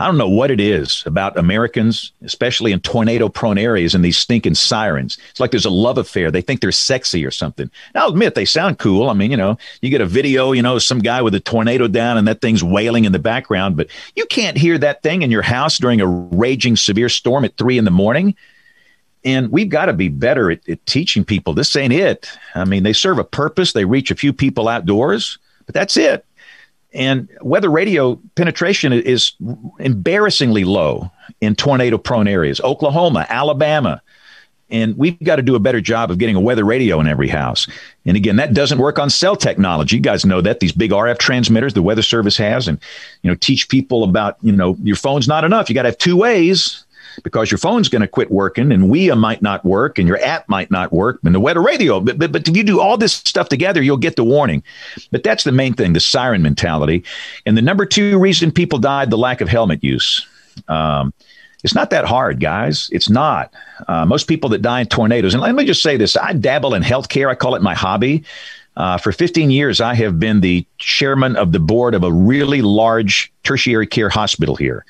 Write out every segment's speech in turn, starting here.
I don't know what it is about Americans, especially in tornado prone areas and these stinking sirens. It's like there's a love affair. They think they're sexy or something. I'll admit they sound cool. I mean, you know, you get a video, you know, some guy with a tornado down and that thing's wailing in the background, but you can't hear that thing in your house during a raging severe storm at three in the morning. And we've got to be better at, at teaching people this ain't it. I mean, they serve a purpose, they reach a few people outdoors, but that's it and weather radio penetration is embarrassingly low in tornado prone areas, Oklahoma, Alabama. And we've got to do a better job of getting a weather radio in every house. And again, that doesn't work on cell technology. You guys know that these big RF transmitters the Weather Service has, and you know, teach people about you know your phone's not enough. You got to have two ways because your phone's going to quit working and WEA might not work and your app might not work and the weather radio. But, but, but if you do all this stuff together, you'll get the warning. But that's the main thing, the siren mentality. And the number two reason people died, the lack of helmet use. Um, it's not that hard, guys. It's not. Uh, most people that die in tornadoes, and let me just say this I dabble in healthcare, I call it my hobby. Uh, for 15 years, I have been the chairman of the board of a really large tertiary care hospital here.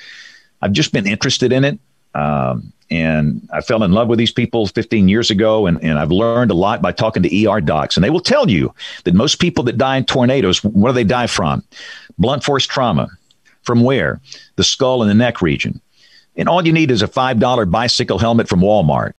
I've just been interested in it. Um, and I fell in love with these people 15 years ago, and, and I've learned a lot by talking to ER docs. And they will tell you that most people that die in tornadoes, what do they die from? Blunt force trauma. From where? The skull and the neck region. And all you need is a $5 bicycle helmet from Walmart.